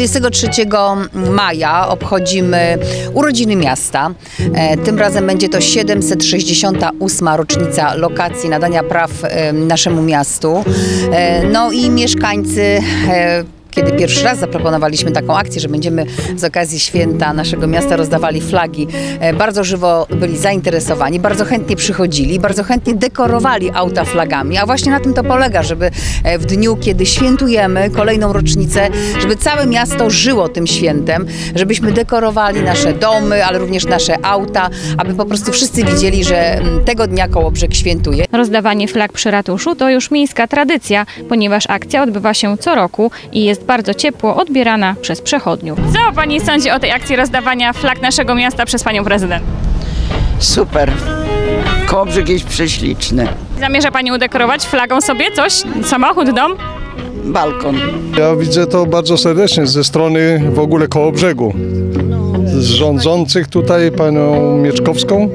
23 maja obchodzimy urodziny miasta. E, Tym razem będzie to 768. rocznica lokacji nadania praw naszemu miastu. E, No i mieszkańcy e, kiedy pierwszy raz zaproponowaliśmy taką akcję, że będziemy z okazji święta naszego miasta rozdawali flagi, e, bardzo żywo byli zainteresowani, bardzo chętnie przychodzili, bardzo chętnie dekorowali auta flagami, a właśnie na tym to polega, żeby e, w dniu, kiedy świętujemy kolejną rocznicę, żeby całe miasto żyło tym świętem, żebyśmy dekorowali nasze domy, ale również nasze auta, aby po prostu wszyscy widzieli, że tego dnia Kołobrzeg świętuje. Rozdawanie flag przy ratuszu to już miejska tradycja, ponieważ akcja odbywa się co roku i jest bardzo ciepło odbierana przez przechodniów. Co pani sądzi o tej akcji rozdawania flag naszego miasta przez panią prezydent? Super. Kołobrzeg jest prześliczny. Zamierza pani udekorować flagą sobie coś? Samochód, dom? Balkon. Ja widzę to bardzo serdecznie ze strony w ogóle koło brzegu. Z rządzących tutaj panią Mieczkowską.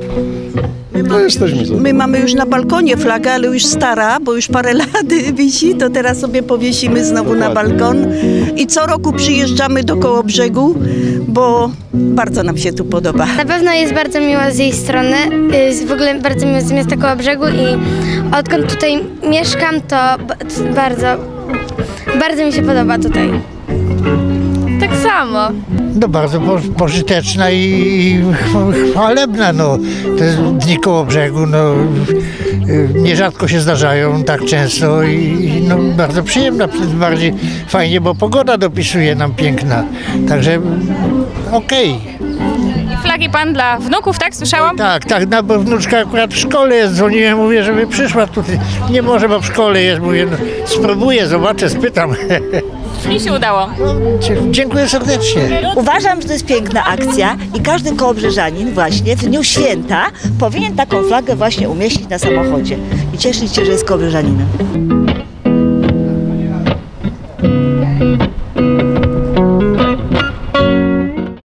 To jesteśmy My zadowoleni. mamy już na balkonie flagę, ale już stara, bo już parę lat wisi, to teraz sobie powiesimy znowu na balkon. I co roku przyjeżdżamy do koło brzegu, bo bardzo nam się tu podoba. Na pewno jest bardzo miło z jej strony, jest w ogóle bardzo miło z miasta koło brzegu i odkąd tutaj mieszkam, to ba- bardzo, bardzo mi się podoba tutaj. Tak samo. No bardzo po, pożyteczna i, i ch- chwalebna, no. Te dni koło brzegu, no, y, nierzadko się zdarzają tak często i, i no, bardzo przyjemna, bardziej fajnie, bo pogoda dopisuje nam piękna, także okej. Flagi pan dla wnuków, tak? Słyszałam? Tak, tak, no, bo wnuczka akurat w szkole jest, dzwoniłem, mówię, żeby przyszła tutaj, nie może, bo w szkole jest, mówię, no, spróbuję, zobaczę, spytam. Czyli się udało. Dziękuję serdecznie. Uważam, że to jest piękna akcja i każdy kołobrzeżanin właśnie w dniu święta powinien taką flagę właśnie umieścić na samochodzie i cieszyć się, że jest kołobrzeżaninem.